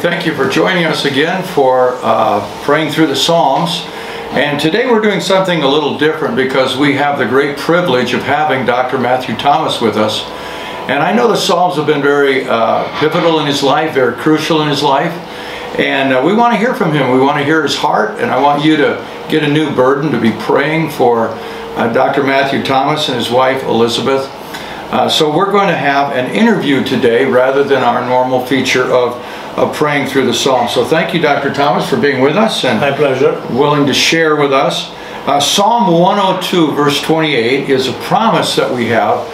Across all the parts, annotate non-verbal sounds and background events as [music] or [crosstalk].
thank you for joining us again for uh, praying through the Psalms. And today we're doing something a little different because we have the great privilege of having Dr. Matthew Thomas with us. And I know the Psalms have been very uh, pivotal in his life, very crucial in his life. And uh, we want to hear from him. We want to hear his heart. And I want you to get a new burden to be praying for uh, Dr. Matthew Thomas and his wife Elizabeth. Uh, so we're going to have an interview today rather than our normal feature of, of praying through the Psalms. So thank you, Dr. Thomas, for being with us and My pleasure. willing to share with us. Uh, Psalm 102, verse 28, is a promise that we have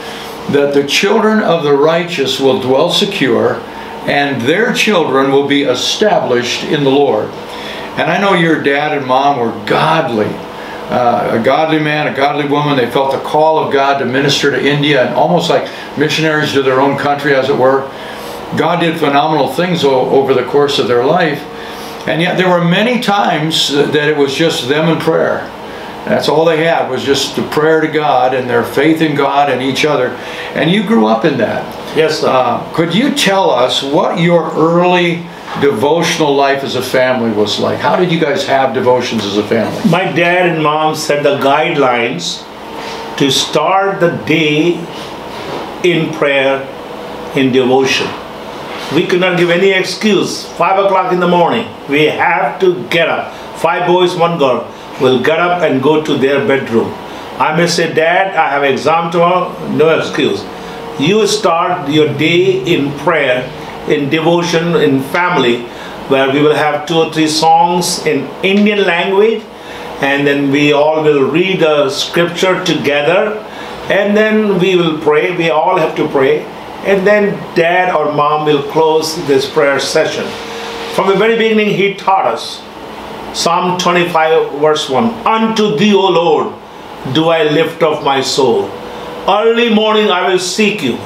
that the children of the righteous will dwell secure and their children will be established in the Lord. And I know your dad and mom were godly, uh, a godly man, a godly woman. They felt the call of God to minister to India and almost like missionaries to their own country, as it were. God did phenomenal things o- over the course of their life. And yet there were many times that it was just them in prayer. That's all they had was just the prayer to God and their faith in God and each other. And you grew up in that. Yes, sir. Uh, could you tell us what your early devotional life as a family was like? How did you guys have devotions as a family? My dad and mom set the guidelines to start the day in prayer, in devotion. We could not give any excuse. Five o'clock in the morning, we have to get up. Five boys, one girl will get up and go to their bedroom. I may say, Dad, I have exam tomorrow. No excuse. You start your day in prayer, in devotion, in family, where we will have two or three songs in Indian language, and then we all will read the scripture together, and then we will pray. We all have to pray, and then dad or mom will close this prayer session. From the very beginning, he taught us Psalm 25, verse 1 Unto thee, O Lord, do I lift up my soul. Early morning I will seek you.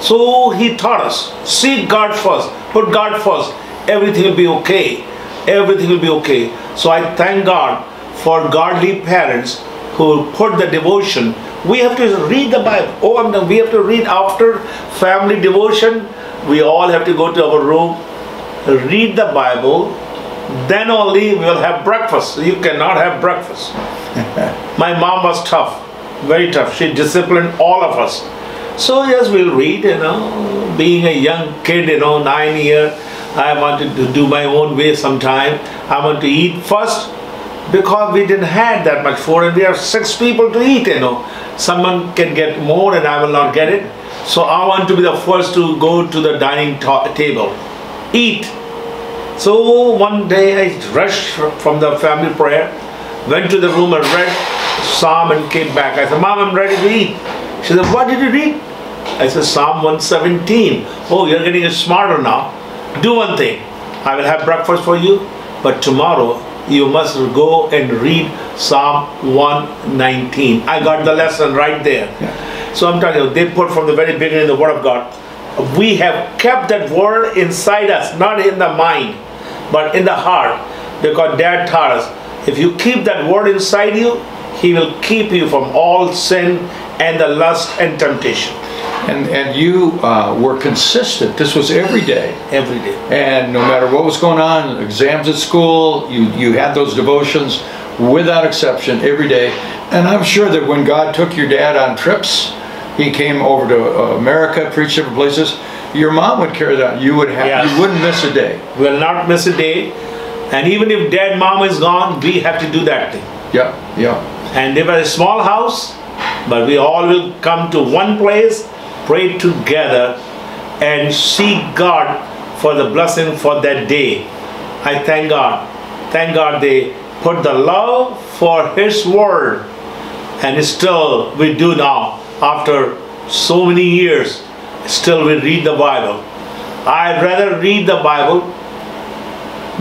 So he taught us seek God first, put God first, everything will be okay. Everything will be okay. So I thank God for godly parents who put the devotion. We have to read the Bible. Oh, no, we have to read after family devotion. We all have to go to our room, read the Bible, then only we will have breakfast. You cannot have breakfast. [laughs] My mom was tough, very tough. She disciplined all of us. So yes, we'll read. You know, being a young kid, you know, nine year, I wanted to do my own way. Sometime I want to eat first because we didn't have that much food, and we have six people to eat. You know, someone can get more, and I will not get it. So I want to be the first to go to the dining table, eat. So one day I rushed from the family prayer, went to the room and read Psalm and came back. I said, Mom, I'm ready to eat. She said, What did you read? I said, Psalm 117. Oh, you're getting smarter now. Do one thing. I will have breakfast for you, but tomorrow you must go and read Psalm 119. I got the lesson right there. So I'm telling you, they put from the very beginning the Word of God. We have kept that Word inside us, not in the mind, but in the heart. Because Dad taught us, if you keep that Word inside you, He will keep you from all sin and the lust and temptation And, and you uh, were consistent. This was every day. every day. And no matter what was going on, exams at school, you, you had those devotions without exception every day. And I'm sure that when God took your dad on trips, he came over to uh, America, preached different places, your mom would carry that. You would have, Yes. you wouldn't miss a day. We will not miss a day. And even if Dad, Mom is gone, we have to do that thing. Yeah, yeah. And they were a small house, but we all will come to one place, pray together, and seek God for the blessing for that day. I thank God. Thank God they put the love for His Word, and still we do now. After so many years, still we read the Bible. I'd rather read the Bible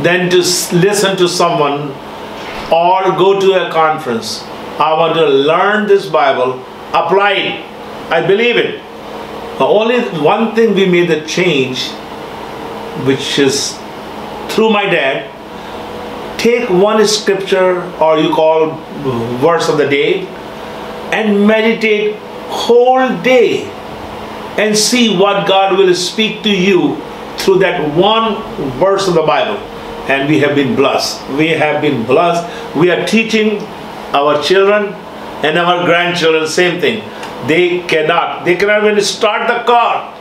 than to listen to someone or go to a conference. I want to learn this Bible, apply it. I believe it. The only one thing we made the change, which is through my dad, take one scripture or you call verse of the day and meditate whole day and see what God will speak to you through that one verse of the Bible. And we have been blessed. We have been blessed. We are teaching our children and our grandchildren same thing. They cannot, they cannot even start the car.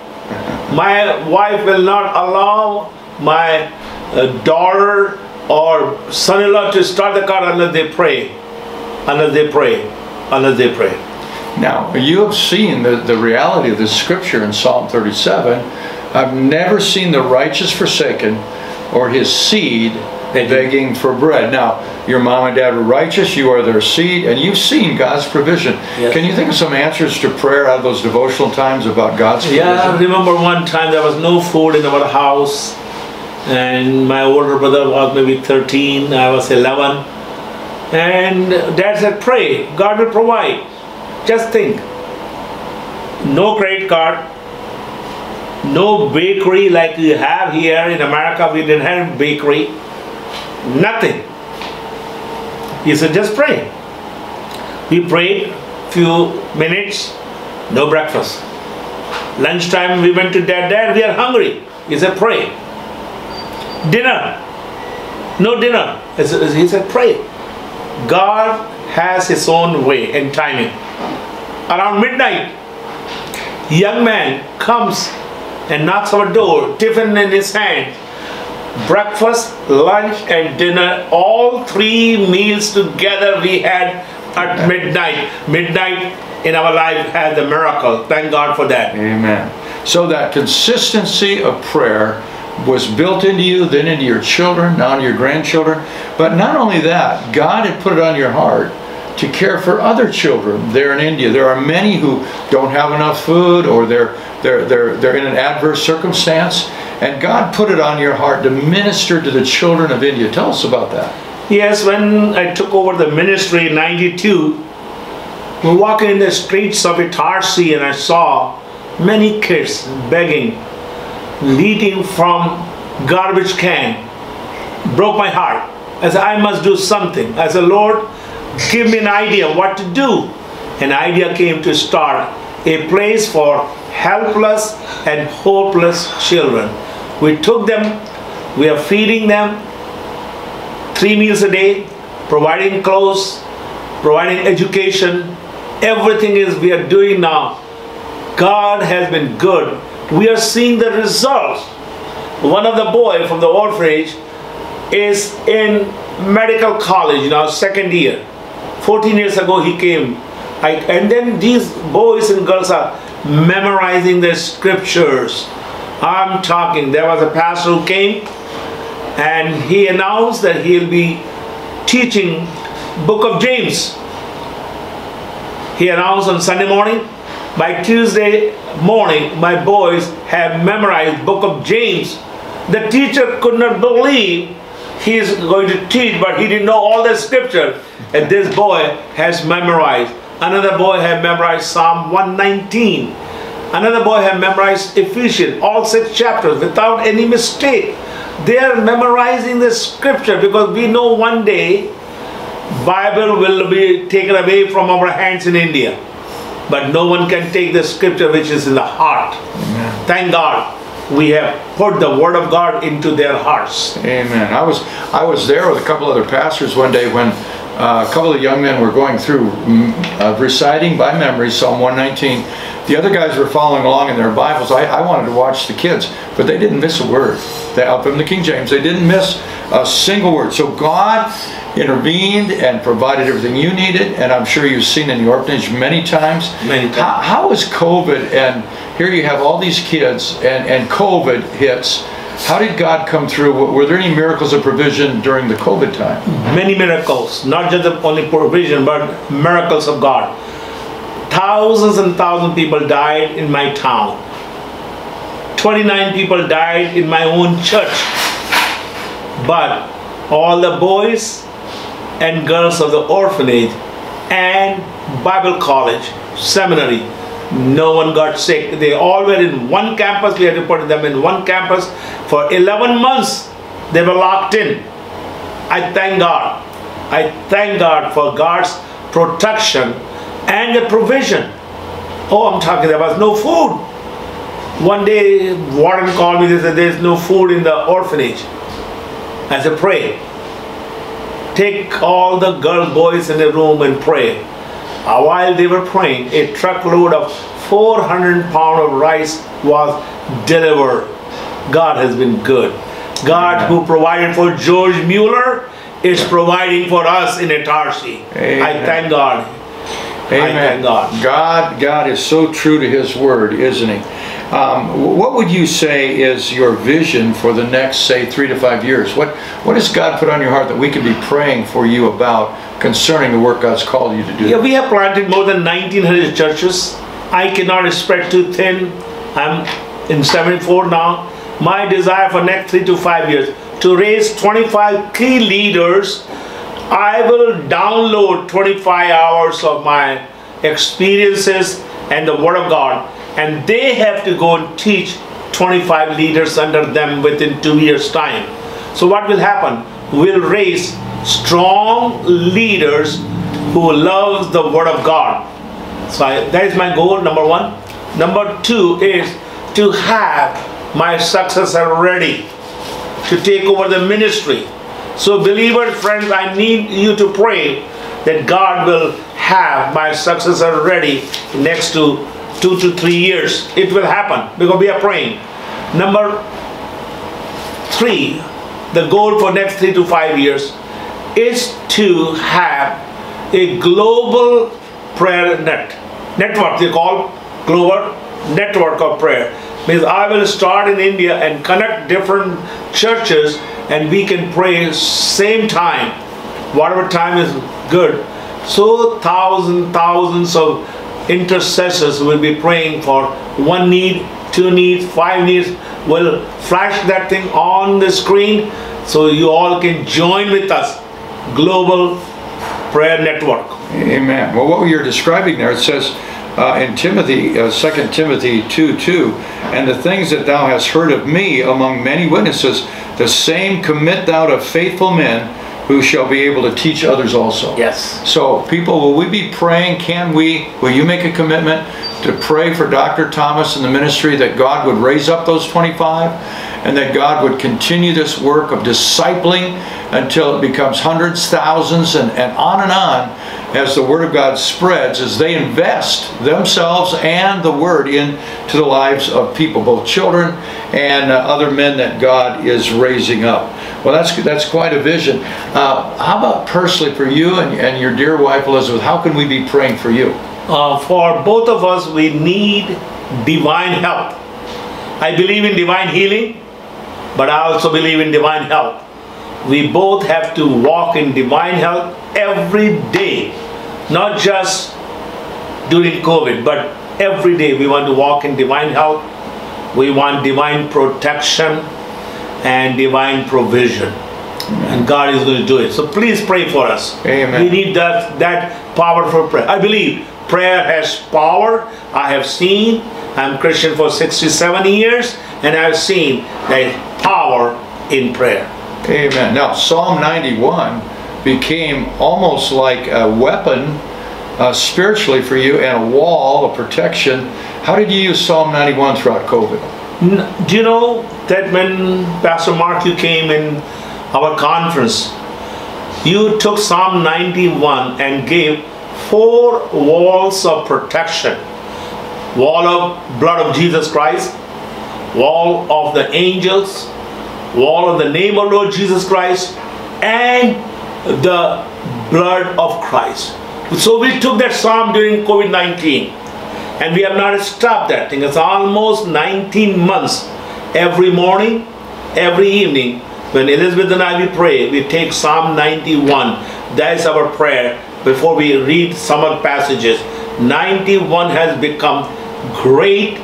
My wife will not allow my uh, daughter or son-in-law to start the car unless they pray. Unless they pray. Unless they pray. Now, you have seen the, the reality of this scripture in Psalm 37. I've never seen the righteous forsaken or his seed begging for bread. Now, your mom and dad were righteous, you are their seed, and you've seen God's provision. Yes. Can you think of some answers to prayer out of those devotional times about God's provision? Yeah, I remember one time there was no food in our house, and my older brother was maybe 13, I was 11. And dad said, Pray, God will provide. Just think no credit card, no bakery like you have here in America, we didn't have bakery, nothing. He said, Just pray. We prayed few minutes, no breakfast. Lunchtime we went to dad, dad, we are hungry. He said, pray. Dinner, no dinner. He said- pray. God has his own way and timing. Around midnight, young man comes and knocks our door, tiffin in his hand. Breakfast, lunch, and dinner, all three meals together we had at midnight. Midnight in our life had the miracle. Thank God for that. Amen. So that consistency of prayer was built into you, then into your children, now into your grandchildren. But not only that, God had put it on your heart to care for other children there in India. There are many who don't have enough food or they're they're they're they're in an adverse circumstance. And God put it on your heart to minister to the children of India. Tell us about that. Yes, when I took over the ministry in 92, we were walking in the streets of Itarsi and I saw many kids begging, eating from garbage can. Broke my heart. I said, I must do something. I said, Lord, give me an idea what to do. An idea came to start a place for helpless and hopeless children. We took them, we are feeding them, three meals a day, providing clothes, providing education, everything is we are doing now. God has been good. We are seeing the results. One of the boy from the orphanage is in medical college now, second year. 14 years ago he came. I, and then these boys and girls are memorizing the scriptures. I'm talking, there was a pastor who came and he announced that he'll be teaching book of james. He announced on sunday morning. By tuesday morning my boys have memorized book of james. The teacher could not believe he is going to teach but he didn't know all the scripture. And this boy has memorized. Another boy had memorized psalm 119 another boy had memorized ephesians all six chapters without any mistake. They are memorizing the scripture because we know one day bible will be taken away from our hands in india. But no one can take the scripture which is in the heart. Thank god we have put the word of god into their hearts. Amen. I was I was there with a couple other pastors one day when uh, a couple of young men were going through mm, uh, reciting by memory Psalm 119. The other guys were following along in their Bibles. I, I wanted to watch the kids, but they didn't miss a word. They up from the King James. They didn't miss a single word. So God intervened and provided everything you needed, and I'm sure you've seen in the orphanage many times. Many times. How, how is COVID and here you have all these kids and, and COVID hits. How did God come through? Were there any miracles of provision during the COVID time? many miracles not just the only provision but miracles of god thousands and thousands of people died in my town 29 people died in my own church but all the boys and girls of the orphanage and bible college seminary no one got sick they all were in one campus we had to put them in one campus for 11 months they were locked in I thank God. I thank God for God's protection and the provision. Oh, I'm talking, there was no food. One day, warden called me. They said there's no food in the orphanage. I said, pray. Take all the girl boys in the room and pray. Uh, while they were praying, a truckload of 400 pound of rice was delivered. God has been good. God who provided for George Mueller is providing for us in Itarsi. I thank God. Amen. God. God, God is so true to His Word, isn't He? Um, what would you say is your vision for the next, say, three to five years? What What has God put on your heart that we can be praying for you about concerning the work God's called you to do? Yeah, we have planted more than 1900 churches. I cannot spread too thin. I'm in 74 now. My desire for next three to five years to raise 25 key leaders. I will download 25 hours of my experiences and the Word of God, and they have to go and teach 25 leaders under them within two years' time. So what will happen? We'll raise strong leaders who love the Word of God. So I, that is my goal, number one. Number two is to have my successor ready to take over the ministry. So, believers, friends, I need you to pray that God will have my successor ready next to two to three years. It will happen because we are praying. Number three, the goal for next three to five years is to have a global prayer net network. They call global network of prayer. Means I will start in India and connect different churches, and we can pray same time, whatever time is good. So thousands, thousands of intercessors will be praying for one need, two needs, five needs. Will flash that thing on the screen so you all can join with us. Global Prayer Network. Amen. Well, what you're describing there, it says uh, in Timothy, uh, 2 Timothy 2 2, and the things that thou hast heard of me among many witnesses, the same commit thou to faithful men who shall be able to teach others also. Yes. So, people, will we be praying? Can we, will you make a commitment to pray for Dr. Thomas and the ministry that God would raise up those 25 and that God would continue this work of discipling until it becomes hundreds, thousands, and, and on and on as the Word of God spreads, as they invest themselves and the Word into the lives of people, both children and uh, other men that God is raising up. Well, that's that's quite a vision. Uh, how about personally for you and, and your dear wife Elizabeth? How can we be praying for you? Uh, for both of us, we need divine help. I believe in divine healing, but I also believe in divine health. We both have to walk in divine health every day, not just during COVID, but every day we want to walk in divine health. We want divine protection and divine provision. And God is going to do it. So please pray for us. Amen. We need that, that powerful prayer. I believe prayer has power. I have seen, I'm Christian for 67 years, and I've seen the power in prayer. Amen. Now, Psalm 91 became almost like a weapon uh, spiritually for you and a wall of protection. How did you use Psalm 91 throughout COVID? Do you know that when Pastor Mark you came in our conference, you took Psalm 91 and gave four walls of protection. Wall of blood of Jesus Christ, wall of the angels, wall of the name of Lord Jesus Christ, and the blood of Christ. So we took that psalm during COVID 19 and we have not stopped that thing. It's almost 19 months. Every morning, every evening, when Elizabeth and I we pray, we take Psalm 91. That is our prayer before we read the passages. 91 has become great,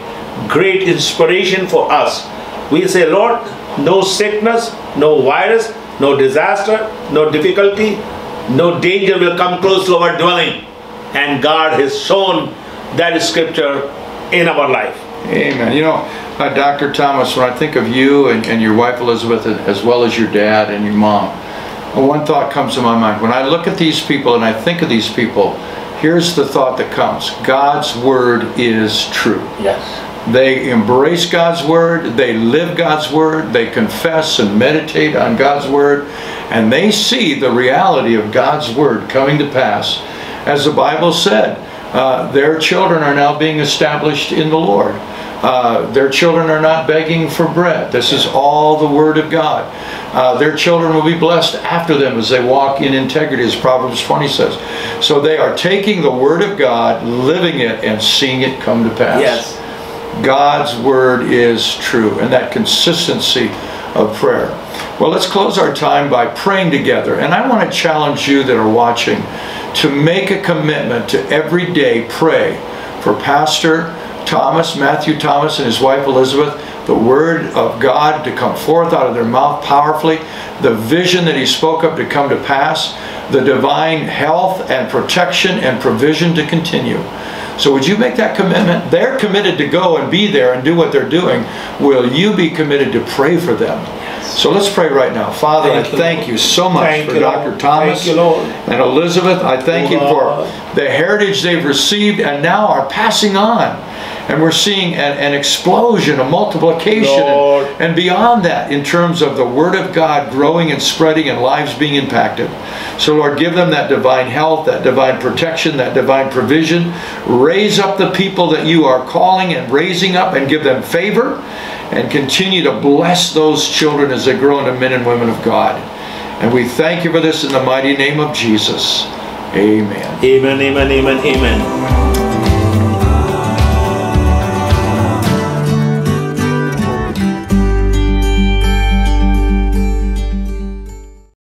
great inspiration for us. We say, Lord, no sickness, no virus, no disaster, no difficulty, no danger will come close to our dwelling. And God has shown that scripture in our life. Amen. You know, uh, Dr. Thomas, when I think of you and, and your wife Elizabeth, as well as your dad and your mom, uh, one thought comes to my mind. When I look at these people and I think of these people, here's the thought that comes God's word is true. Yes. They embrace God's Word, they live God's Word, they confess and meditate on God's Word, and they see the reality of God's Word coming to pass. As the Bible said, uh, their children are now being established in the Lord. Uh, their children are not begging for bread. This is all the Word of God. Uh, their children will be blessed after them as they walk in integrity, as Proverbs 20 says. So they are taking the Word of God, living it, and seeing it come to pass. Yes. God's Word is true, and that consistency of prayer. Well, let's close our time by praying together. And I want to challenge you that are watching to make a commitment to every day pray for Pastor Thomas, Matthew Thomas, and his wife Elizabeth, the Word of God to come forth out of their mouth powerfully, the vision that he spoke of to come to pass, the divine health and protection and provision to continue. So would you make that commitment? They're committed to go and be there and do what they're doing. Will you be committed to pray for them? So let's pray right now. Father, Thank I you, thank Lord. you so much Thank for Dr. Lord. Thomas you, Lord. and Elizabeth. I thank oh, you for the heritage they've received and now are passing on. And we're seeing an, an explosion, a multiplication, and, and beyond that in terms of the Word of God growing and spreading and lives being impacted. So, Lord, give them that divine health, that divine protection, that divine provision. Raise up the people that you are calling and raising up and give them favor and continue to bless those children as they grow into men and women of God. And we thank you for this in the mighty name of Jesus. Amen. Amen, amen, amen, amen.